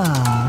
아.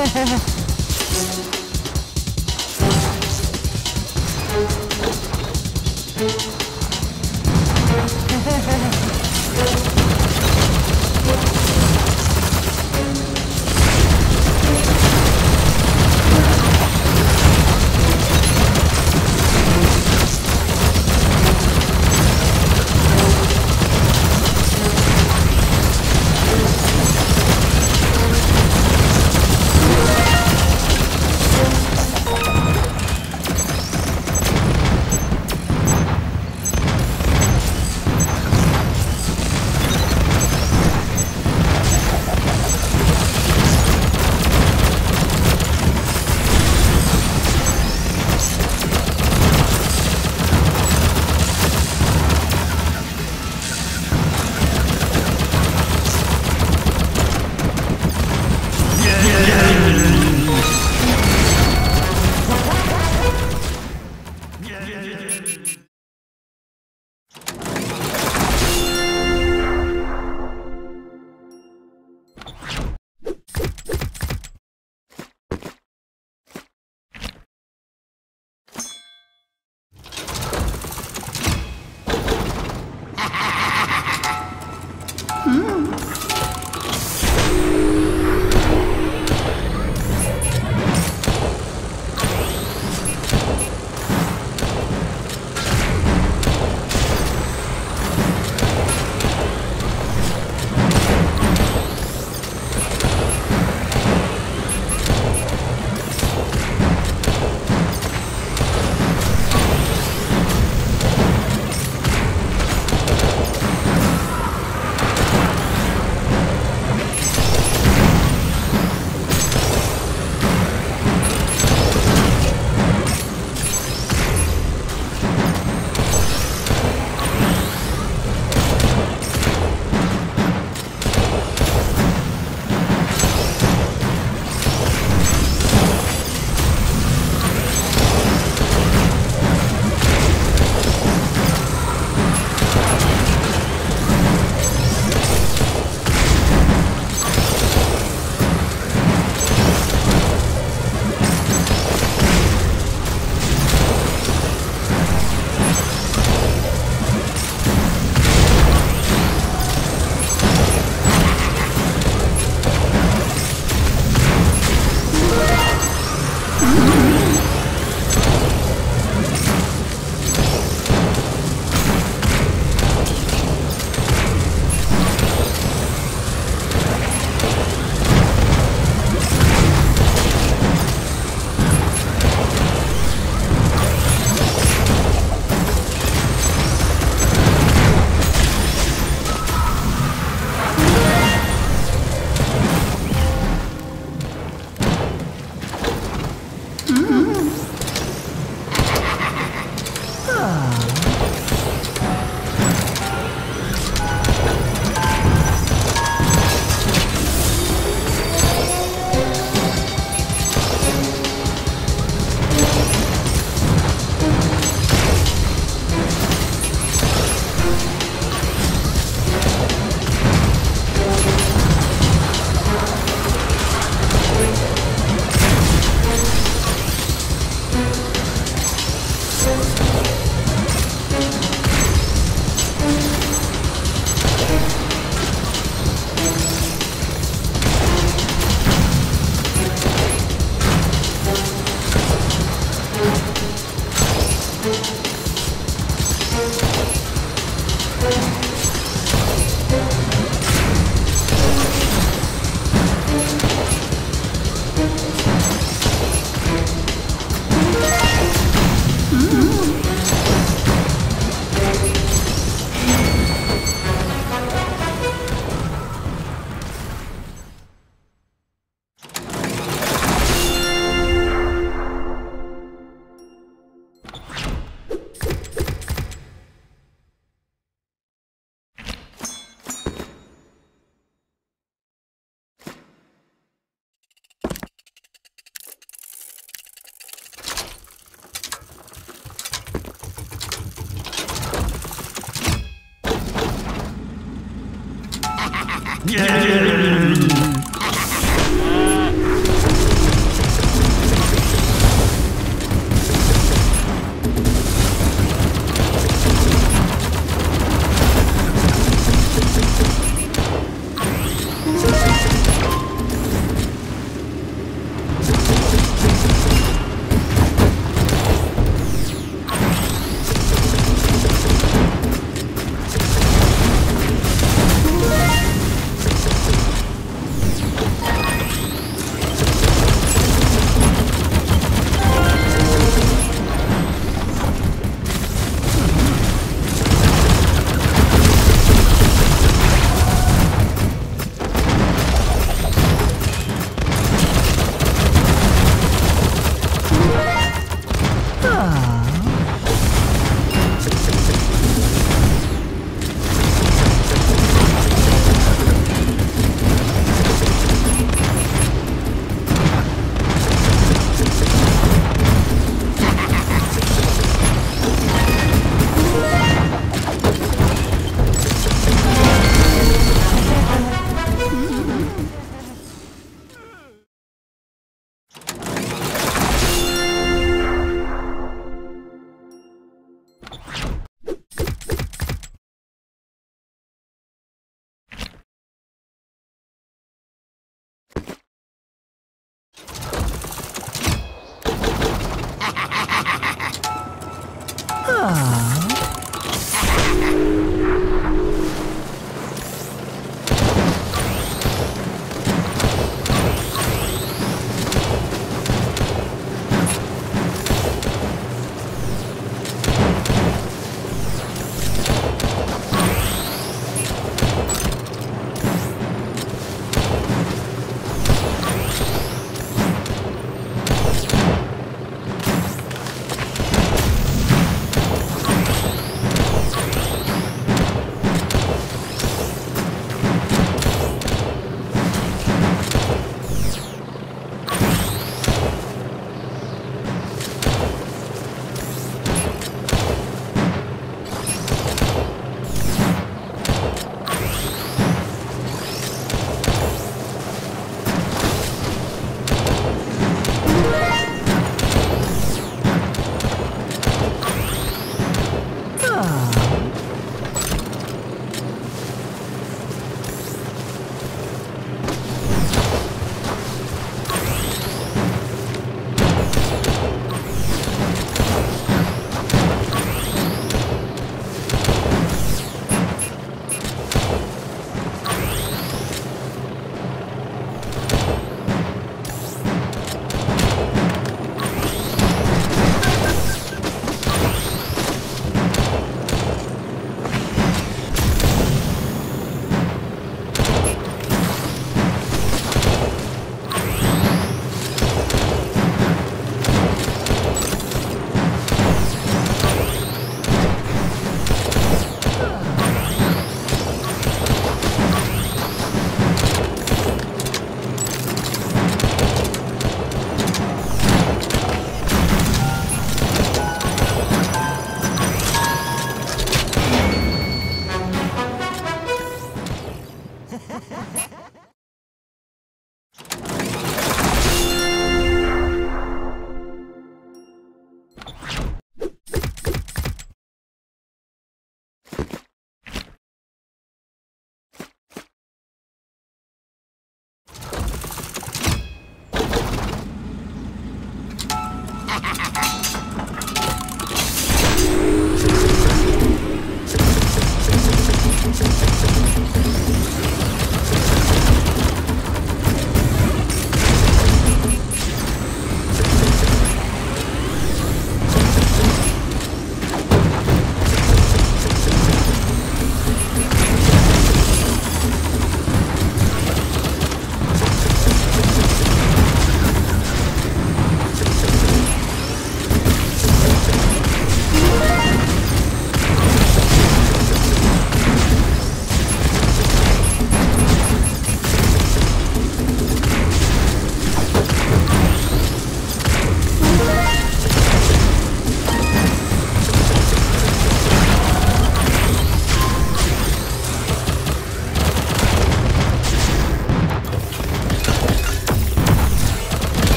Yeah. Thank